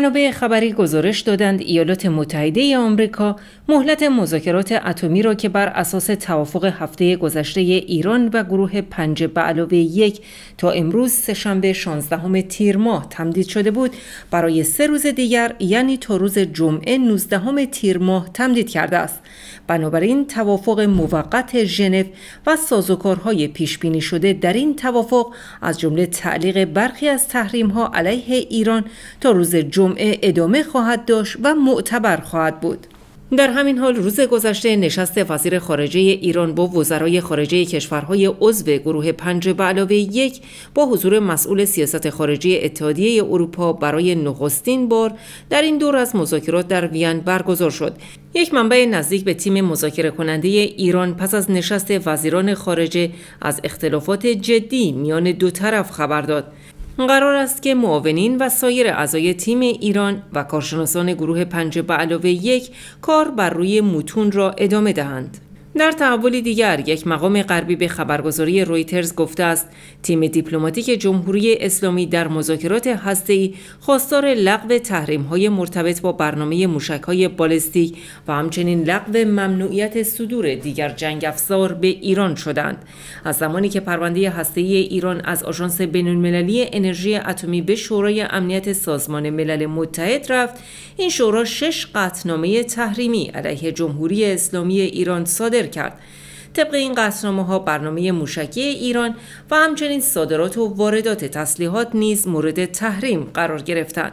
منابع خبری گزارش دادند ایالات متحده آمریکا مهلت مذاکرات اتمی را که بر اساس توافق هفته گذشته ایران و گروه پنج به علاوه یک تا امروز سهشنبه 16 تیر ماه تمدید شده بود برای سه روز دیگر یعنی تا روز جمعه 19 تیر ماه تمدید کرده است. بنابراین توافق موقت ژنو و سازوکارهای پیش بینی شده در این توافق از جمله تعلیق برخی از تحریم ها علیه ایران تا روز جمعه ادامه خواهد داشت و معتبر خواهد بود. در همین حال روز گذشته نشست وزیر خارجه ایران با وزرای خارجه کشورهای عضو گروه پنج به علاوه یک با حضور مسئول سیاست خارجی اتحادیه اروپا برای نخستین بار در این دور از مذاکرات در وین برگزار شد یک منبع نزدیک به تیم مذاکره کننده ایران پس از نشست وزیران خارجه از اختلافات جدی میان دو طرف خبر داد قرار است که معاونین و سایر اعضای تیم ایران و کارشناسان گروه پنج به علاوه یک کار بر روی متون را ادامه دهند. در تحولی دیگر یک مقام غربی به خبرگزاری رویترز گفته است تیم دیپلماتیک جمهوری اسلامی در مذاکرات هسته‌ای خواستار لغو تحریم‌های مرتبط با برنامه موشک‌های بالستیک و همچنین لغو ممنوعیت صدور دیگر جنگ افزار به ایران شدند. از زمانی که پرونده هسته‌ای ایران از آژانس بین‌المللی انرژی اتمی به شورای امنیت سازمان ملل متحد رفت این شورا شش قطعنامه تحریمی علیه جمهوری اسلامی ایران صادر کرد. طبق این قطعنامه ها برنامه موشکی ایران و همچنین صادرات و واردات تسلیحات نیز مورد تحریم قرار گرفتند.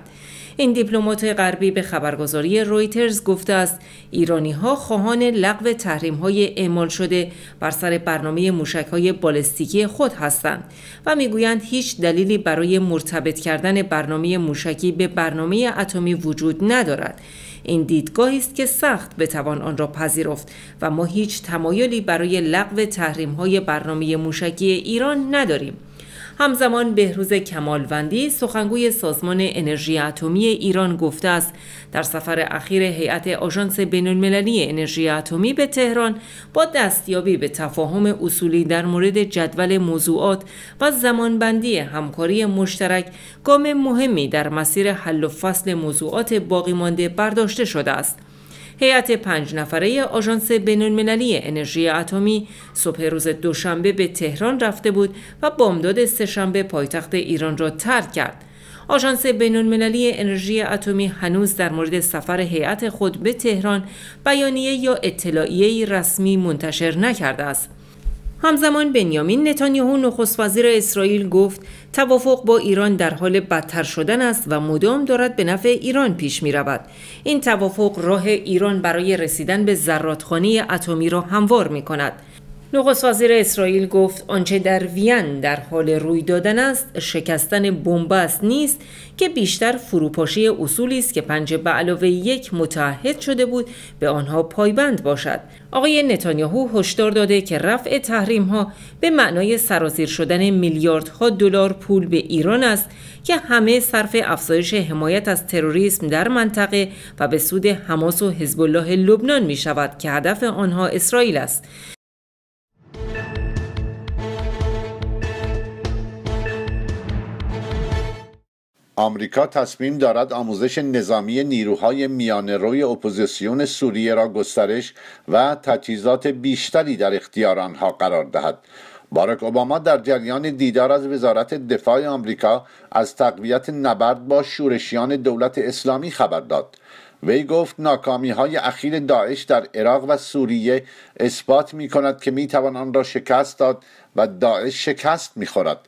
این دیپلمات غربی به خبرگزاری رویترز گفته است ایرانی ها خواهان لغو تحریم های اعمال شده بر سر برنامه موشک های بالستیکی خود هستند و می‌گویند هیچ دلیلی برای مرتبط کردن برنامه موشکی به برنامه اتمی وجود ندارد. این دیدگاهی است که سخت بتوان آن را پذیرفت و ما هیچ تمایلی برای لغو تحریم های برنامه موشکی ایران نداریم. همزمان بهروز کمالوندی سخنگوی سازمان انرژی اتمی ایران گفته است. در سفر اخیر هیئت آژانس بین‌المللی انرژی اتمی به تهران با دستیابی به تفاهم اصولی در مورد جدول موضوعات و زمانبندی همکاری مشترک گام مهمی در مسیر حل و فصل موضوعات باقی مانده برداشته شده است. هیئت پنج نفره آژانس بین‌المللی انرژی اتمی صبح روز دوشنبه به تهران رفته بود و بامداد سهشنبه پایتخت ایران را ترک کرد. آژانس بین‌المللی انرژی اتمی هنوز در مورد سفر هیئت خود به تهران بیانیه یا اطلاعیه رسمی منتشر نکرده است. همزمان بنیامین نتانیاهو نخست وزیر اسرائیل گفت توافق با ایران در حال بدتر شدن است و مدام دارد به نفع ایران پیش می رود. این توافق راه ایران برای رسیدن به زراتخانه اتمی را هموار می کند. نخست وزیر اسرائیل گفت آنچه در وین در حال روی دادن است شکستن بنبست نیست که بیشتر فروپاشی اصولی است که پنج به علاوه یک متحد شده بود به آنها پایبند باشد. آقای نتانیاهو هشدار داده که رفع تحریم ها به معنای سرازیر شدن میلیاردها دلار پول به ایران است که همه صرف افزایش حمایت از تروریسم در منطقه و به سود حماس و حزب الله لبنان می شود که هدف آنها اسرائیل است. آمریکا تصمیم دارد آموزش نظامی نیروهای میانه روی اپوزیسیون سوریه را گسترش و تجهیزات بیشتری در اختیار آنها قرار دهد. باراک اوباما در جریان دیدار از وزارت دفاع آمریکا از تقویت نبرد با شورشیان دولت اسلامی خبر داد. وی گفت ناکامی های اخیر داعش در عراق و سوریه اثبات می کند که می توان آن را شکست داد و داعش شکست می خورد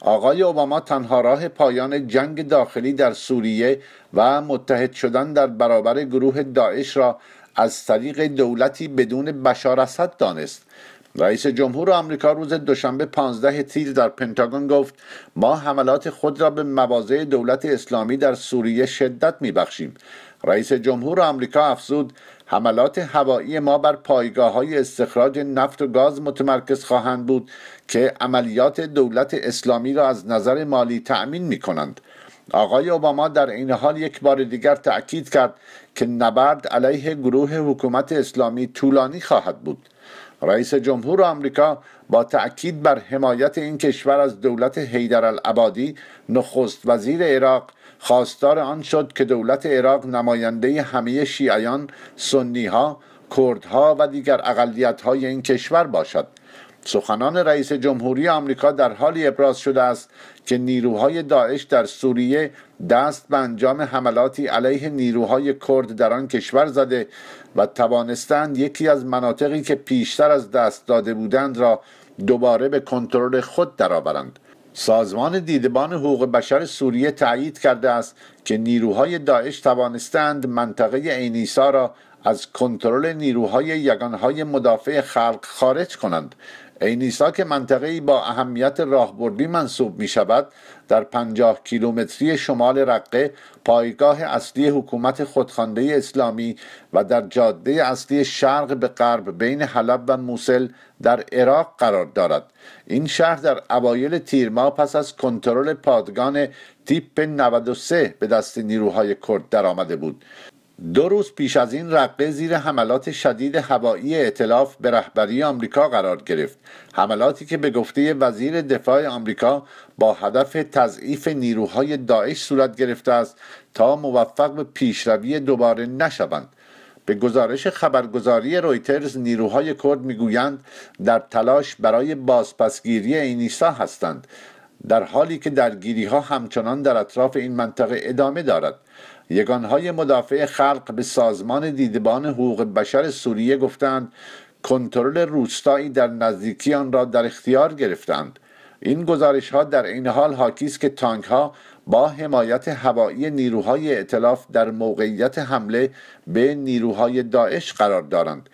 آقای اوباما تنها راه پایان جنگ داخلی در سوریه و متحد شدن در برابر گروه داعش را از طریق دولتی بدون بشار اسد دانست. رئیس جمهور آمریکا روز دوشنبه 15 تیر در پنتاگون گفت ما حملات خود را به مواضع دولت اسلامی در سوریه شدت میبخشیم. رئیس جمهور آمریکا افزود حملات هوایی ما بر پایگاه های استخراج نفت و گاز متمرکز خواهند بود که عملیات دولت اسلامی را از نظر مالی تأمین می کنند آقای اوباما در این حال یک بار دیگر تأکید کرد که نبرد علیه گروه حکومت اسلامی طولانی خواهد بود. رئیس جمهور آمریکا با تأکید بر حمایت این کشور از دولت حیدر العبادی نخست وزیر عراق خواستار آن شد که دولت عراق نماینده همه شیعیان سنی ها کردها و دیگر اقلیت های این کشور باشد. سخنان رئیس جمهوری آمریکا در حالی ابراز شده است که نیروهای داعش در سوریه دست به انجام حملاتی علیه نیروهای کرد در آن کشور زده و توانستند یکی از مناطقی که پیشتر از دست داده بودند را دوباره به کنترل خود درآورند. سازمان دیدبان حقوق بشر سوریه تایید کرده است که نیروهای داعش توانستند منطقه عینیسا را از کنترل نیروهای یگانهای مدافع خلق خارج کنند. اینیسا که منطقه‌ای با اهمیت راهبردی منصوب می شود در پنجاه کیلومتری شمال رقه پایگاه اصلی حکومت خودخوانده اسلامی و در جاده اصلی شرق به غرب بین حلب و موسل در عراق قرار دارد. این شهر در اوایل تیر ماه پس از کنترل پادگان تیپ 93 به دست نیروهای کرد درآمده بود. دو روز پیش از این رقه زیر حملات شدید هوایی ائتلاف به رهبری آمریکا قرار گرفت. حملاتی که به گفته وزیر دفاع آمریکا با هدف تضعیف نیروهای داعش صورت گرفته است تا موفق به پیشروی دوباره نشوند. به گزارش خبرگزاری رویترز نیروهای کرد می‌گویند در تلاش برای بازپسگیری اینیسا هستند. در حالی که درگیری ها همچنان در اطراف این منطقه ادامه دارد. یگانهای مدافع خلق به سازمان دیدبان حقوق بشر سوریه گفتند کنترل روستایی در نزدیکی آن را در اختیار گرفتند. این گزارش ها در این حال حاکی است که تانک ها با حمایت هوایی نیروهای ائتلاف در موقعیت حمله به نیروهای داعش قرار دارند.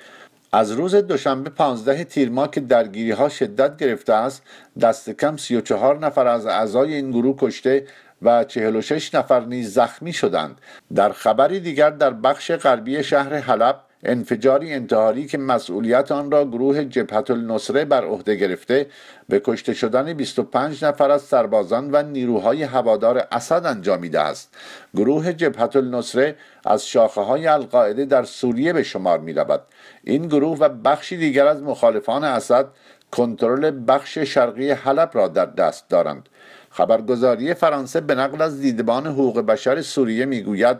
از روز دوشنبه 15 تیر ماه که درگیری ها شدت گرفته است. دست کم 34 نفر از اعضای این گروه کشته و 46 نفر نیز زخمی شدند. در خبری دیگر در بخش غربی شهر حلب انفجاری انتحاری که مسئولیت آن را گروه جبهت النصره بر عهده گرفته به کشته شدن 25 نفر از سربازان و نیروهای هوادار اسد انجامیده است. گروه جبهت النصره از شاخه های القاعده در سوریه به شمار می رود. این گروه و بخشی دیگر از مخالفان اسد کنترل بخش شرقی حلب را در دست دارند. خبرگزاری فرانسه به نقل از دیدبان حقوق بشر سوریه می‌گوید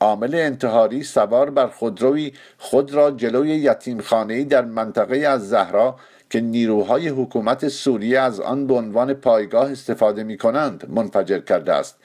عامل انتحاری سوار بر خودروی خود را جلوی یتیمخانه‌ای در منطقه از زهرا که نیروهای حکومت سوریه از آن به عنوان پایگاه استفاده می کنند منفجر کرده است.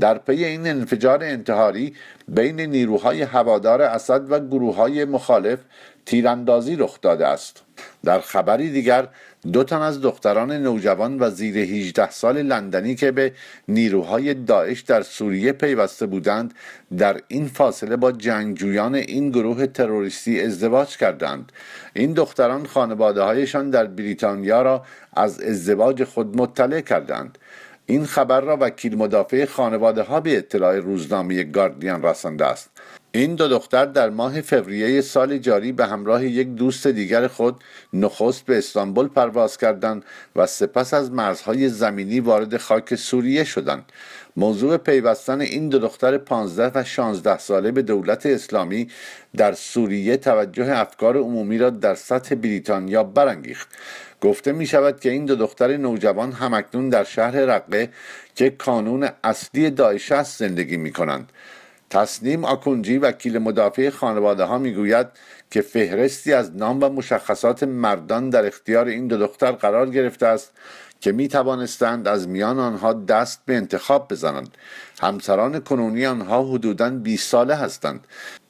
در پی این انفجار انتحاری بین نیروهای هوادار اسد و گروه های مخالف تیراندازی رخ داده است. در خبری دیگر دو تن از دختران نوجوان و زیر 18 سال لندنی که به نیروهای داعش در سوریه پیوسته بودند در این فاصله با جنگجویان این گروه تروریستی ازدواج کردند. این دختران خانواده هایشان در بریتانیا را از ازدواج خود مطلع کردند. این خبر را وکیل مدافع خانواده ها به اطلاع روزنامه گاردین رسانده است. این دو دختر در ماه فوریه سال جاری به همراه یک دوست دیگر خود نخست به استانبول پرواز کردند و سپس از مرزهای زمینی وارد خاک سوریه شدند. موضوع پیوستن این دو دختر 15 و 16 ساله به دولت اسلامی در سوریه توجه افکار عمومی را در سطح بریتانیا برانگیخت. گفته می شود که این دو دختر نوجوان همکنون در شهر رقه که کانون اصلی داعش است زندگی می کنند. تسنیم آکونجی وکیل مدافع خانواده ها می‌گوید که فهرستی از نام و مشخصات مردان در اختیار این دو دختر قرار گرفته است که می توانستند از میان آنها دست به انتخاب بزنند. همسران کنونی آنها حدوداً 20 ساله هستند.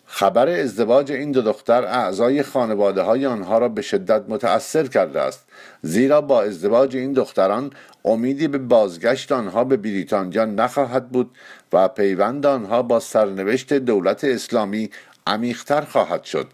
خبر ازدواج این دو دختر اعضای خانواده های آنها را به شدت متأثر کرده است زیرا با ازدواج این دختران امیدی به بازگشت آنها به بریتانیا نخواهد بود و پیوند آنها با سرنوشت دولت اسلامی عمیقتر خواهد شد.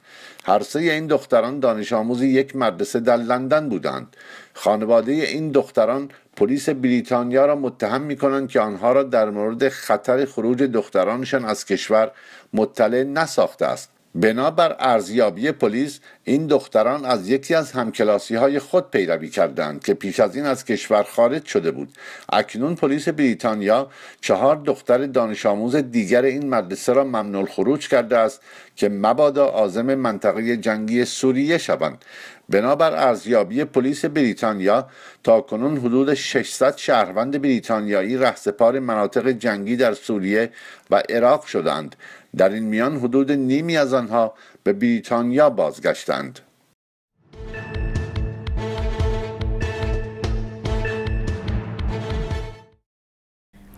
هر سه این دختران دانش آموز یک مدرسه در لندن بودند. خانواده این دختران پلیس بریتانیا را متهم می کنند که آنها را در مورد خطر خروج دخترانشان از کشور مطلع نساخته است. بنابر ارزیابی پلیس این دختران از یکی از همکلاسی های خود پیروی کردند که پیش از این از کشور خارج شده بود. اکنون پلیس بریتانیا چهار دختر دانش آموز دیگر این مدرسه را ممنوع خروج کرده است که مبادا آزم منطقه جنگی سوریه شوند. بنابر ارزیابی پلیس بریتانیا تا کنون حدود 600 شهروند بریتانیایی رهسپار مناطق جنگی در سوریه و عراق شدند. در این میان حدود نیمی از آنها به بریتانیا بازگشتند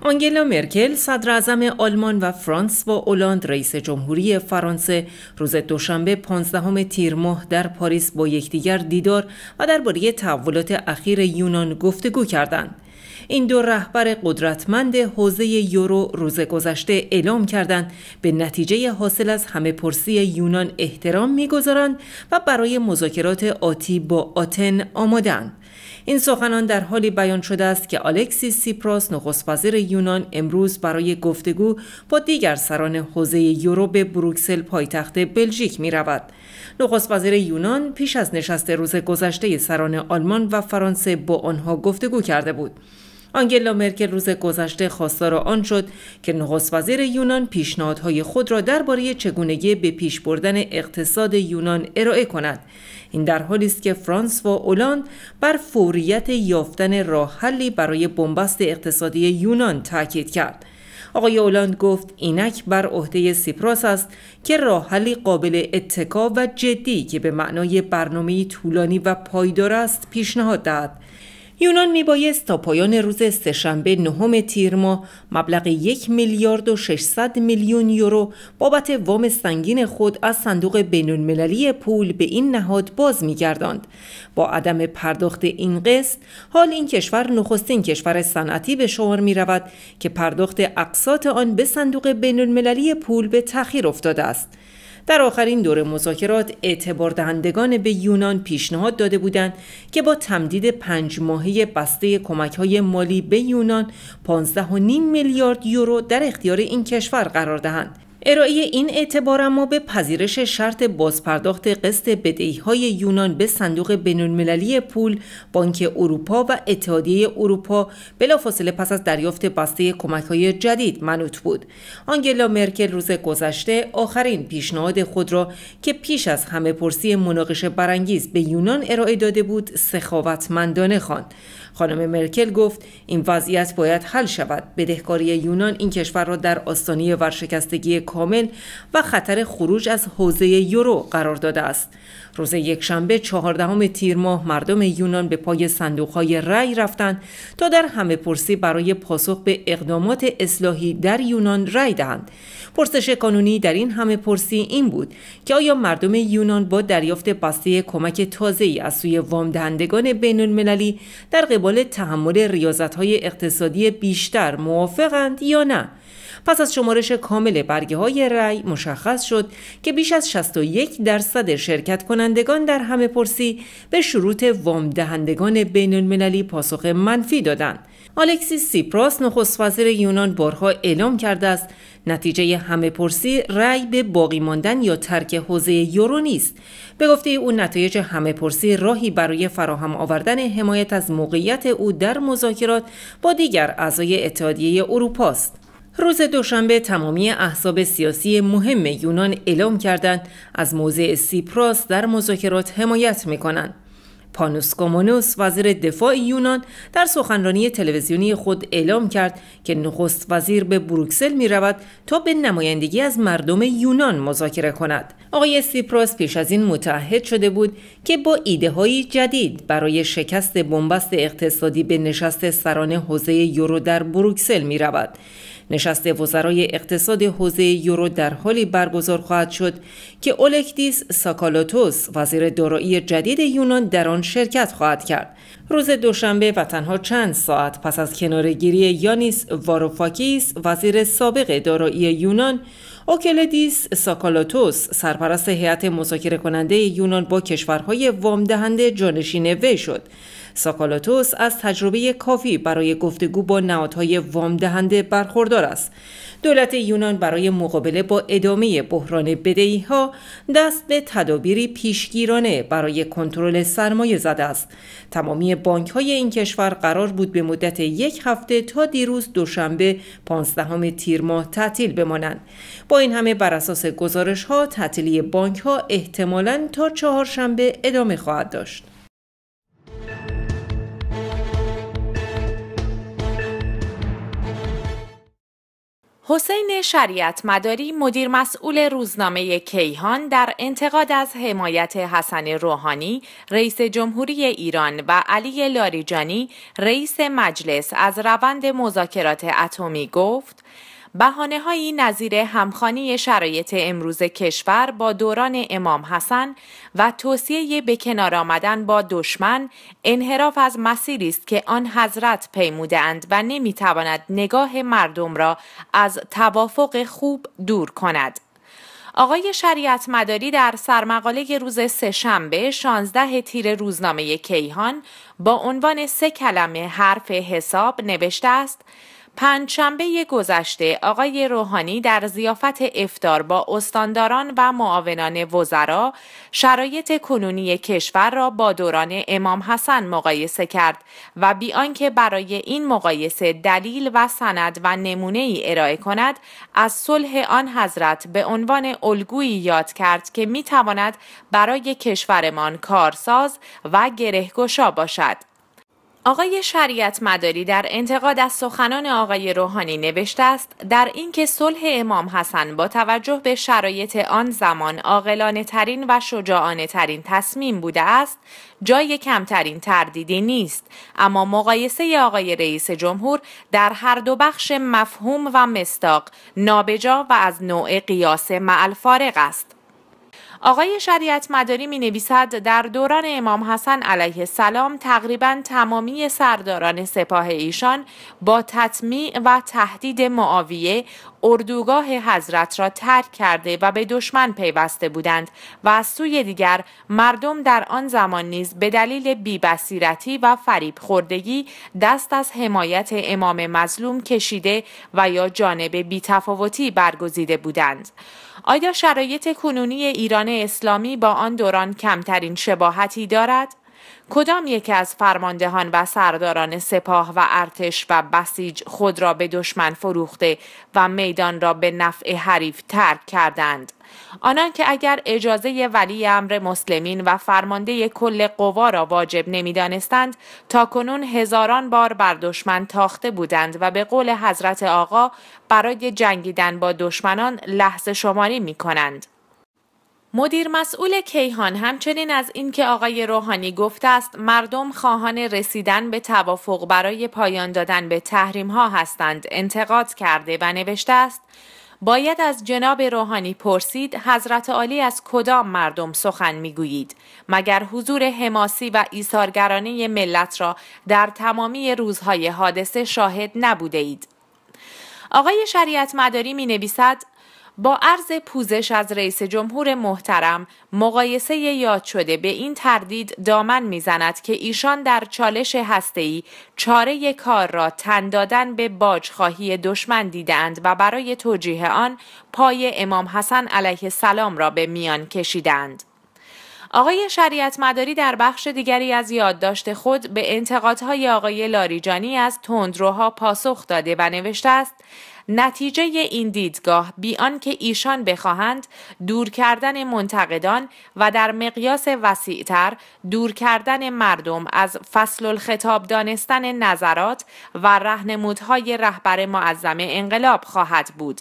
آنگلا مرکل صدر آلمان و فرانس و اولاند رئیس جمهوری فرانسه روز دوشنبه 15 تیر ماه در پاریس با یکدیگر دیدار و درباره تحولات اخیر یونان گفتگو کردند. این دو رهبر قدرتمند حوزه یورو روز گذشته اعلام کردند به نتیجه حاصل از همه پرسی یونان احترام می‌گذارند و برای مذاکرات آتی با آتن آمادند. این سخنان در حالی بیان شده است که الکسیس سیپراس نخست وزیر یونان امروز برای گفتگو با دیگر سران حوزه یورو به بروکسل پایتخت بلژیک می رود. نخست وزیر یونان پیش از نشست روز گذشته سران آلمان و فرانسه با آنها گفتگو کرده بود. آنگلا مرکل روز گذشته خواستار آن شد که نخست وزیر یونان پیشنهادهای خود را درباره چگونگی به پیش بردن اقتصاد یونان ارائه کند این در حالی است که فرانس و اولاند بر فوریت یافتن راه حلی برای بنبست اقتصادی یونان تاکید کرد. آقای اولاند گفت اینک بر عهده سیپراس است که راه حلی قابل اتکا و جدی که به معنای برنامه طولانی و پایدار است پیشنهاد دهد. یونان میبایست تا پایان روز سهشنبه نهم تیر ماه مبلغ یک میلیارد و 600 میلیون یورو بابت وام سنگین خود از صندوق بینالمللی پول به این نهاد باز میگرداند. با عدم پرداخت این قسط حال این کشور نخستین کشور صنعتی به شمار می رود که پرداخت اقساط آن به صندوق بینالمللی پول به تأخیر افتاده است. در آخرین دور مذاکرات اعتبار دهندگان به یونان پیشنهاد داده بودند که با تمدید پنج ماهه بسته کمک های مالی به یونان 15.5 میلیارد یورو در اختیار این کشور قرار دهند. ارائه این اعتبار اما به پذیرش شرط بازپرداخت قسط بدهی های یونان به صندوق بینالمللی پول بانک اروپا و اتحادیه اروپا بلافاصله پس از دریافت بسته کمک های جدید منوط بود. آنگلا مرکل روز گذشته آخرین پیشنهاد خود را که پیش از همه پرسی مناقشه برانگیز به یونان ارائه داده بود سخاوتمندانه خواند. خانم مرکل گفت این وضعیت باید حل شود. بدهکاری یونان این کشور را در آستانه ورشکستگی کامل و خطر خروج از حوزه یورو قرار داده است. روز یکشنبه چهاردهم تیر ماه مردم یونان به پای صندوقهای رأی رفتند تا در همه پرسی برای پاسخ به اقدامات اصلاحی در یونان رأی دهند. پرسش قانونی در این همه پرسی این بود که آیا مردم یونان با دریافت بسته کمک تازه‌ای از سوی وام دهندگان بین المللی در قبال تحمل ریاضت‌های اقتصادی بیشتر موافقند یا نه؟ پس از شمارش کامل برگه های رأی مشخص شد که بیش از 61 درصد شرکت کنندگان در همه پرسی به شروط وام دهندگان بین المللی پاسخ منفی دادند. آلکسیس سیپراس نخست وزیر یونان بارها اعلام کرده است نتیجه همه پرسی رأی به باقی ماندن یا ترک حوزه یورو نیست به گفته او نتایج همه پرسی راهی برای فراهم آوردن حمایت از موقعیت او در مذاکرات با دیگر اعضای اتحادیه اروپا است روز دوشنبه تمامی احزاب سیاسی مهم یونان اعلام کردند از موضع سیپراس در مذاکرات حمایت می کنند. پانوس کومونوس وزیر دفاع یونان در سخنرانی تلویزیونی خود اعلام کرد که نخست وزیر به بروکسل می رود تا به نمایندگی از مردم یونان مذاکره کند. آقای سیپراس پیش از این متعهد شده بود که با ایده های جدید برای شکست بنبست اقتصادی به نشست سران حوزه یورو در بروکسل می رود. نشست وزرای اقتصاد حوزه یورو در حالی برگزار خواهد شد که اوکلیدیس ساکالاتوس وزیر دارایی جدید یونان در آن شرکت خواهد کرد. روز دوشنبه و تنها چند ساعت پس از کناره‌گیری یانیس واروفاکیس وزیر سابق دارایی یونان اوکلیدیس ساکالاتوس سرپرست هیئت مذاکره کننده یونان با کشورهای وام دهنده جانشین وی شد. ساکالاتوس از تجربه کافی برای گفتگو با نهادهای وام دهنده برخوردار است. دولت یونان برای مقابله با ادامه بحران بدهی ها دست به تدابیری پیشگیرانه برای کنترل سرمایه زده است. تمامی بانک های این کشور قرار بود به مدت یک هفته تا دیروز دوشنبه 15 تیر ماه تعطیل بمانند. با این همه بر اساس گزارش ها تعطیلی بانک ها احتمالاً تا چهارشنبه ادامه خواهد داشت. حسین شریعت مداری مدیر مسئول روزنامه کیهان در انتقاد از حمایت حسن روحانی رئیس جمهوری ایران و علی لاریجانی رئیس مجلس از روند مذاکرات اتمی گفت بحانه هایی نظیر همخانی شرایط امروز کشور با دوران امام حسن و توصیه به کنار آمدن با دشمن انحراف از مسیری است که آن حضرت پیمودند و نمی‌تواند نگاه مردم را از توافق خوب دور کند. آقای شریعت مداری در سرمقاله روز سهشنبه 16 تیر روزنامه کیهان با عنوان سه کلمه حرف حساب نوشته است پنجشنبه گذشته آقای روحانی در زیافت افتار با استانداران و معاونان وزرا شرایط کنونی کشور را با دوران امام حسن مقایسه کرد و بی آنکه برای این مقایسه دلیل و سند و نمونه ای ارائه کند از صلح آن حضرت به عنوان الگویی یاد کرد که می تواند برای کشورمان کارساز و گرهگشا باشد. آقای شریعت مداری در انتقاد از سخنان آقای روحانی نوشته است در اینکه صلح امام حسن با توجه به شرایط آن زمان عاقلانه ترین و شجاعانه ترین تصمیم بوده است جای کمترین تردیدی نیست. اما مقایسه آقای رئیس جمهور در هر دو بخش مفهوم و مستاق نابجا و از نوع قیاس معالفارق است. آقای شریعت مداری می نویسد در دوران امام حسن علیه السلام تقریبا تمامی سرداران سپاه ایشان با تطمیع و تهدید معاویه اردوگاه حضرت را ترک کرده و به دشمن پیوسته بودند و از سوی دیگر مردم در آن زمان نیز به دلیل بیبصیرتی و فریب خوردگی دست از حمایت امام مظلوم کشیده و یا جانب بیتفاوتی برگزیده بودند. آیا شرایط کنونی ایران اسلامی با آن دوران کمترین شباهتی دارد؟ کدام یکی از فرماندهان و سرداران سپاه و ارتش و بسیج خود را به دشمن فروخته و میدان را به نفع حریف ترک کردند؟ آنان که اگر اجازه ولی امر مسلمین و فرمانده کل قوا را واجب نمی‌دانستند تا کنون هزاران بار بر دشمن تاخته بودند و به قول حضرت آقا برای جنگیدن با دشمنان لحظه شماری می کنند. مدیر مسئول کیهان همچنین از اینکه آقای روحانی گفته است مردم خواهان رسیدن به توافق برای پایان دادن به تحریم ها هستند انتقاد کرده و نوشته است باید از جناب روحانی پرسید حضرت عالی از کدام مردم سخن می‌گویید؟ مگر حضور حماسی و ایثارگرانه ملت را در تمامی روزهای حادثه شاهد نبوده اید؟ آقای شریعت مداری می نویسد با عرض پوزش از رئیس جمهور محترم مقایسه یاد شده به این تردید دامن می‌زند که ایشان در چالش هسته‌ای چاره کار را تن دادن به باجخواهی دشمن دیدند و برای توجیه آن پای امام حسن علیه السلام را به میان کشیدند. آقای شریعت مداری در بخش دیگری از یادداشت خود به انتقادهای آقای لاریجانی از تندروها پاسخ داده و نوشته است نتیجه این دیدگاه بی که ایشان بخواهند دور کردن منتقدان و در مقیاس وسیعتر دور کردن مردم از فصل الخطاب دانستن نظرات و رهنمودهای رهبر معظم انقلاب خواهد بود.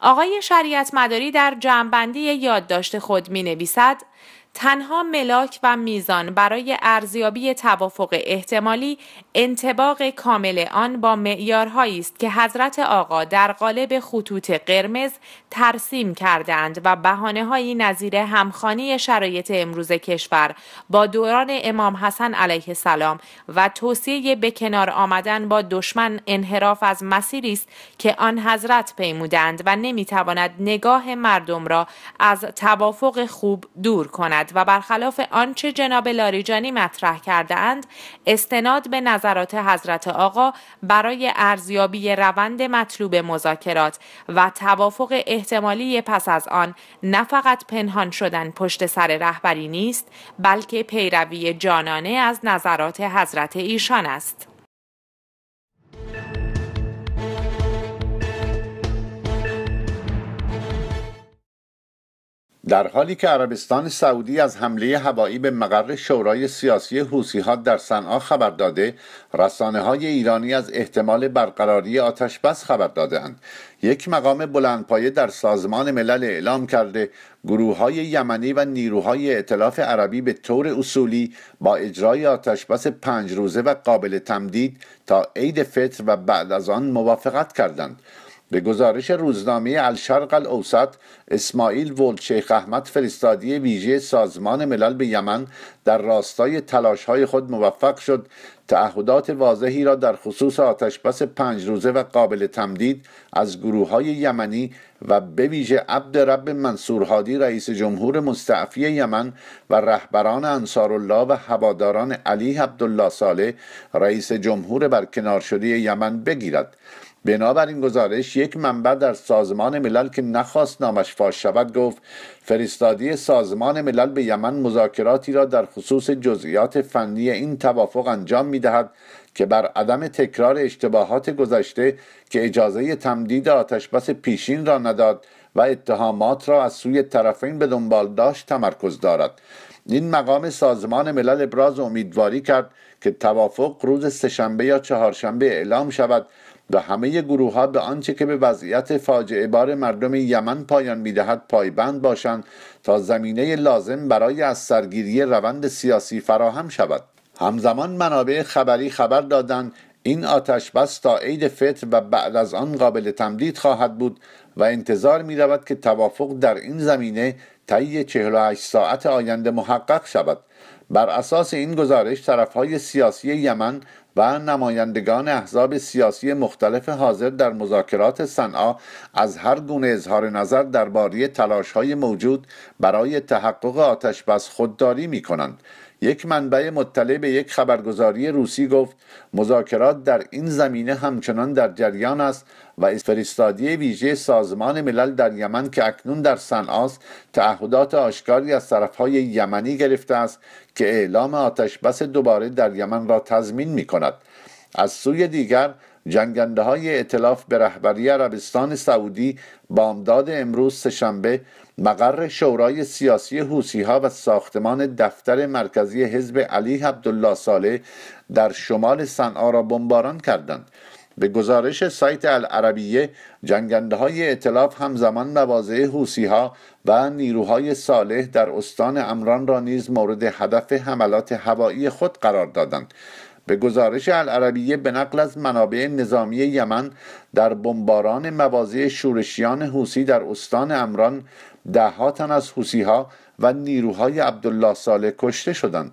آقای شریعت مداری در جمعبندی یادداشت خود می نویسد تنها ملاک و میزان برای ارزیابی توافق احتمالی انتباق کامل آن با معیارهایی است که حضرت آقا در قالب خطوط قرمز ترسیم کردند و بهانه هایی نظیر همخانی شرایط امروز کشور با دوران امام حسن علیه السلام و توصیه به کنار آمدن با دشمن انحراف از مسیری است که آن حضرت پیمودند و نمی‌تواند نگاه مردم را از توافق خوب دور کند. آید و برخلاف آنچه جناب لاریجانی مطرح کرده اند استناد به نظرات حضرت آقا برای ارزیابی روند مطلوب مذاکرات و توافق احتمالی پس از آن نه فقط پنهان شدن پشت سر رهبری نیست بلکه پیروی جانانه از نظرات حضرت ایشان است. در حالی که عربستان سعودی از حمله هوایی به مقر شورای سیاسی حوسی در صنعا خبر داده رسانه های ایرانی از احتمال برقراری آتش بس خبر دادهاند. یک مقام بلندپایه در سازمان ملل اعلام کرده گروه های یمنی و نیروهای ائتلاف عربی به طور اصولی با اجرای آتش بس پنج روزه و قابل تمدید تا عید فطر و بعد از آن موافقت کردند. به گزارش روزنامه الشرق الاوسط اسماعیل ولد شیخ احمد فرستادی ویژه سازمان ملل به یمن در راستای تلاش های خود موفق شد. تعهدات واضحی را در خصوص آتشبس پنج روزه و قابل تمدید از گروه های یمنی و به ویژه عبد رب منصور هادی رئیس جمهور مستعفی یمن و رهبران انصارالله و هواداران علی عبدالله صالح رئیس جمهور برکنار شده یمن بگیرد. بنابراین گزارش یک منبع در سازمان ملل که نخواست نامش فاش شود گفت فرستادی سازمان ملل به یمن مذاکراتی را در خصوص جزئیات فنی این توافق انجام می دهد که بر عدم تکرار اشتباهات گذشته که اجازه تمدید آتشبس پیشین را نداد و اتهامات را از سوی طرفین به دنبال داشت تمرکز دارد. این مقام سازمان ملل ابراز امیدواری کرد که توافق روز سهشنبه یا چهارشنبه اعلام شود و همه گروه ها به آنچه که به وضعیت فاجعه بار مردم یمن پایان می‌دهد پایبند باشند تا زمینه لازم برای از سرگیری روند سیاسی فراهم شود. همزمان منابع خبری خبر دادند این آتش بس تا عید فطر و بعد از آن قابل تمدید خواهد بود و انتظار می رود که توافق در این زمینه طی 48 ساعت آینده محقق شود. بر اساس این گزارش طرفهای سیاسی یمن و نمایندگان احزاب سیاسی مختلف حاضر در مذاکرات صنعا از هر گونه اظهار نظر درباره تلاش‌های موجود برای تحقق آتش بس خودداری می کنند یک منبع مطلع به یک خبرگزاری روسی گفت مذاکرات در این زمینه همچنان در جریان است و فرستادی ویژه سازمان ملل در یمن که اکنون در صنعاست تعهدات آشکاری از طرفهای یمنی گرفته است که اعلام آتشبس دوباره در یمن را تضمین می کند از سوی دیگر جنگنده های اطلاف به رهبری عربستان سعودی بامداد امروز سهشنبه مقر شورای سیاسی حوسی ها و ساختمان دفتر مرکزی حزب علی عبدالله صالح در شمال صنعا را بمباران کردند. به گزارش سایت العربیه جنگنده های اطلاف همزمان مواضع حوسی ها و نیروهای صالح در استان امران را نیز مورد هدف حملات هوایی خود قرار دادند. به گزارش العربیه به نقل از منابع نظامی یمن در بمباران مواضع شورشیان حوسی در استان امران ده تن از حوسی ها و نیروهای عبدالله صالح کشته شدند.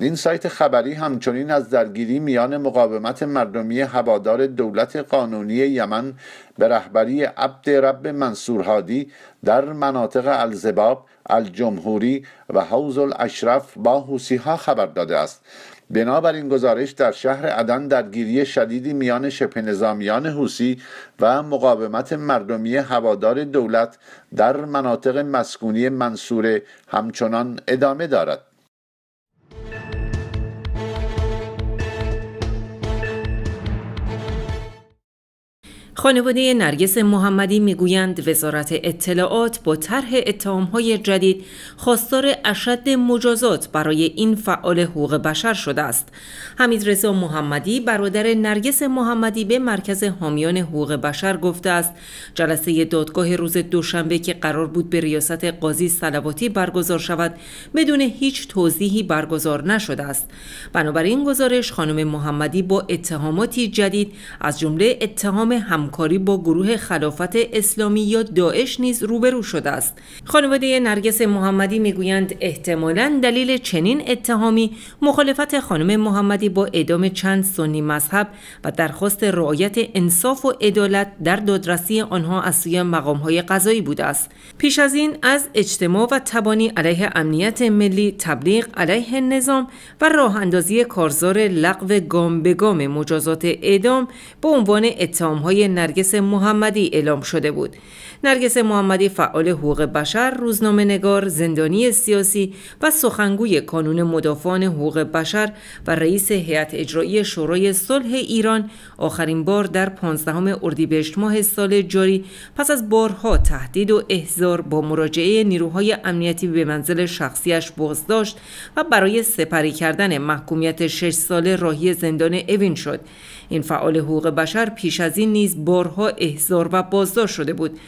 این سایت خبری همچنین از درگیری میان مقاومت مردمی هوادار دولت قانونی یمن به رهبری عبد رب منصور هادی در مناطق الزباب، الجمهوری و حوز الاشرف با حوسی ها خبر داده است. بنابراین گزارش در شهر عدن درگیری شدیدی میان شبه نظامیان حوسی و مقاومت مردمی هوادار دولت در مناطق مسکونی منصوره همچنان ادامه دارد. خانواده نرگس محمدی می‌گویند وزارت اطلاعات با طرح اتهامهای جدید خواستار اشد مجازات برای این فعال حقوق بشر شده است. حمید رضا محمدی برادر نرگس محمدی به مرکز حامیان حقوق بشر گفته است جلسه دادگاه روز دوشنبه که قرار بود به ریاست قاضی سلواتی برگزار شود بدون هیچ توضیحی برگزار نشده است. بنابراین گزارش خانم محمدی با اتهاماتی جدید از جمله اتهام هم همکاری با گروه خلافت اسلامی یا داعش نیز روبرو شده است. خانواده نرگس محمدی می‌گویند احتمالا دلیل چنین اتهامی مخالفت خانم محمدی با اعدام چند سنی مذهب و درخواست رعایت انصاف و عدالت در دادرسی آنها از سوی مقامهای قضایی بوده است. پیش از این از اجتماع و تبانی علیه امنیت ملی تبلیغ علیه نظام و راه اندازی کارزار لغو گام به گام مجازات اعدام به عنوان اتهامهای نرگس محمدی اعلام شده بود. نرگس محمدی فعال حقوق بشر، روزنامه نگار، زندانی سیاسی و سخنگوی کانون مدافعان حقوق بشر و رئیس هیئت اجرایی شورای صلح ایران آخرین بار در 15 اردیبهشت ماه سال جاری پس از بارها تهدید و احضار با مراجعه نیروهای امنیتی به منزل شخصیش بازداشت و برای سپری کردن محکومیت شش ساله راهی زندان اوین شد. این فعال حقوق بشر پیش از این نیز بارها احضار و بازداشت شده بود.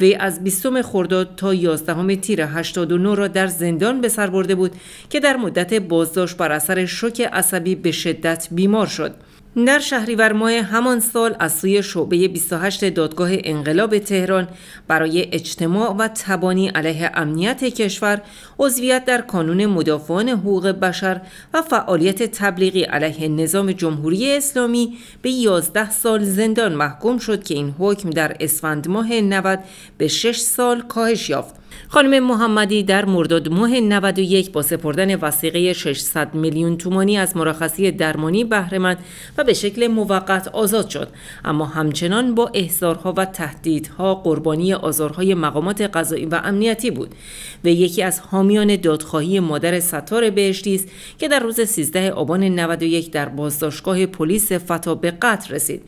وی از 20 خرداد تا 11 تیر 89 را در زندان به سر برده بود که در مدت بازداشت بر اثر شوک عصبی به شدت بیمار شد. در شهریور ماه همان سال از سوی شعبه 28 دادگاه انقلاب تهران برای اجتماع و تبانی علیه امنیت کشور عضویت در کانون مدافعان حقوق بشر و فعالیت تبلیغی علیه نظام جمهوری اسلامی به 11 سال زندان محکوم شد که این حکم در اسفند ماه 90 به 6 سال کاهش یافت. خانم محمدی در مرداد ماه 91 با سپردن وسیقه 600 میلیون تومانی از مرخصی درمانی بهرهمند و به شکل موقت آزاد شد. اما همچنان با احضارها و تهدیدها قربانی آزارهای مقامات قضایی و امنیتی بود. و یکی از حامیان دادخواهی مادر ستار بهشتی است که در روز 13 آبان 91 در بازداشتگاه پلیس فتا به قتل رسید.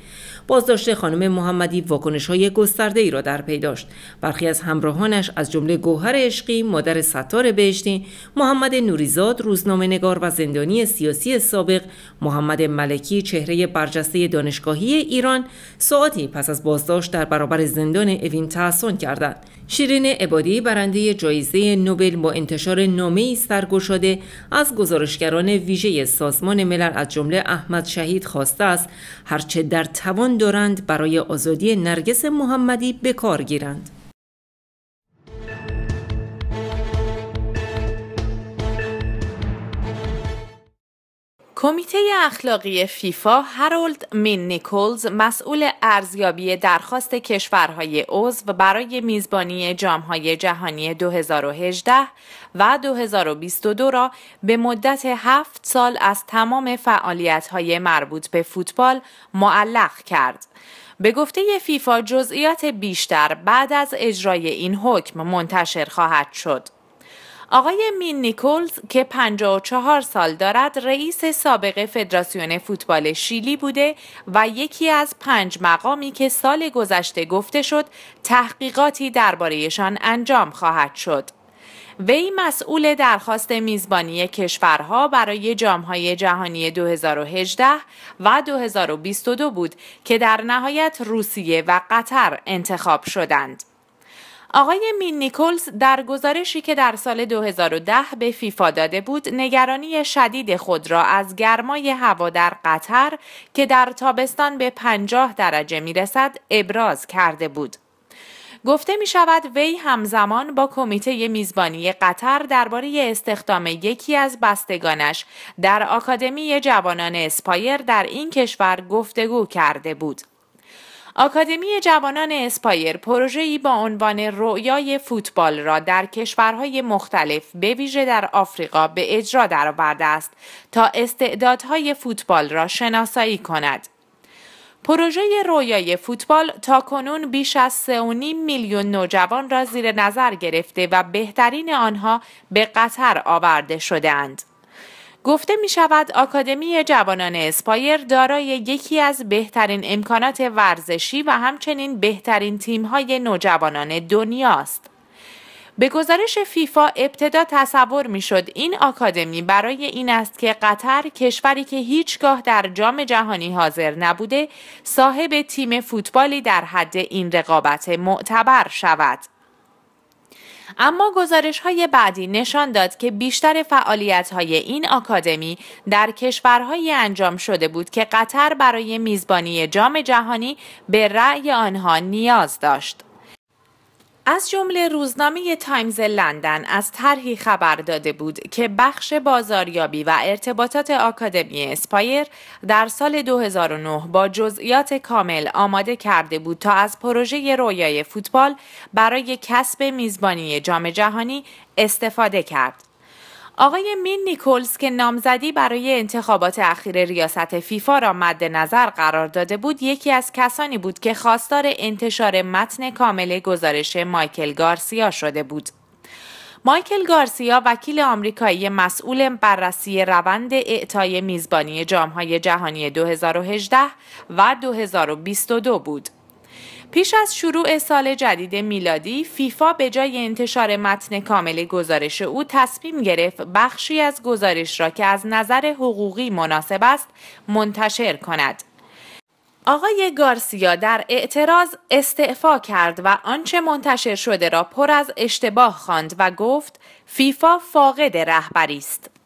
بازداشت خانم محمدی واکنش های گسترده ای را در پی داشت. برخی از همراهانش از جمله گوهر عشقی مادر ستار بهشتی محمد نوریزاد روزنامه نگار و زندانی سیاسی سابق محمد ملکی چهره برجسته دانشگاهی ایران ساعتی پس از بازداشت در برابر زندان اوین تحسن کردند. شیرین عبادی برنده جایزه نوبل با انتشار نامه‌ای سرگشاده از گزارشگران ویژه سازمان ملل از جمله احمد شهید خواسته است هرچه در توان دارند برای آزادی نرگس محمدی به کار گیرند. کمیته اخلاقی فیفا هرولد مین نیکولز مسئول ارزیابی درخواست کشورهای عضو برای میزبانی جامهای جهانی 2018 و 2022 را به مدت هفت سال از تمام فعالیت‌های مربوط به فوتبال معلق کرد. به گفته فیفا جزئیات بیشتر بعد از اجرای این حکم منتشر خواهد شد. آقای مین نیکولز که 54 سال دارد رئیس سابق فدراسیون فوتبال شیلی بوده و یکی از پنج مقامی که سال گذشته گفته شد تحقیقاتی دربارهشان انجام خواهد شد. وی مسئول درخواست میزبانی کشورها برای جامهای جهانی 2018 و 2022 بود که در نهایت روسیه و قطر انتخاب شدند. آقای مین نیکولز در گزارشی که در سال 2010 به فیفا داده بود نگرانی شدید خود را از گرمای هوا در قطر که در تابستان به 50 درجه می رسد ابراز کرده بود. گفته می شود وی همزمان با کمیته میزبانی قطر درباره استخدام یکی از بستگانش در آکادمی جوانان اسپایر در این کشور گفتگو کرده بود. آکادمی جوانان اسپایر پروژه‌ای با عنوان رویای فوتبال را در کشورهای مختلف به ویژه در آفریقا به اجرا درآورده است تا استعدادهای فوتبال را شناسایی کند. پروژه رویای فوتبال تا کنون بیش از 3.5 میلیون نوجوان را زیر نظر گرفته و بهترین آنها به قطر آورده شدهاند. گفته می شود آکادمی جوانان اسپایر دارای یکی از بهترین امکانات ورزشی و همچنین بهترین تیم‌های نوجوانان دنیاست. به گزارش فیفا ابتدا تصور می شد این آکادمی برای این است که قطر کشوری که هیچگاه در جام جهانی حاضر نبوده صاحب تیم فوتبالی در حد این رقابت معتبر شود. اما گزارش های بعدی نشان داد که بیشتر فعالیت های این آکادمی در کشورهایی انجام شده بود که قطر برای میزبانی جام جهانی به رأی آنها نیاز داشت. از جمله روزنامه تایمز لندن از طرحی خبر داده بود که بخش بازاریابی و ارتباطات آکادمی اسپایر در سال 2009 با جزئیات کامل آماده کرده بود تا از پروژه رویای فوتبال برای کسب میزبانی جام جهانی استفاده کرد. آقای مین نیکولز که نامزدی برای انتخابات اخیر ریاست فیفا را مد نظر قرار داده بود یکی از کسانی بود که خواستار انتشار متن کامل گزارش مایکل گارسیا شده بود. مایکل گارسیا وکیل آمریکایی مسئول بررسی روند اعطای میزبانی جامهای جهانی 2018 و 2022 بود. پیش از شروع سال جدید میلادی فیفا به جای انتشار متن کامل گزارش او تصمیم گرفت بخشی از گزارش را که از نظر حقوقی مناسب است منتشر کند. آقای گارسیا در اعتراض استعفا کرد و آنچه منتشر شده را پر از اشتباه خواند و گفت فیفا فاقد رهبری است.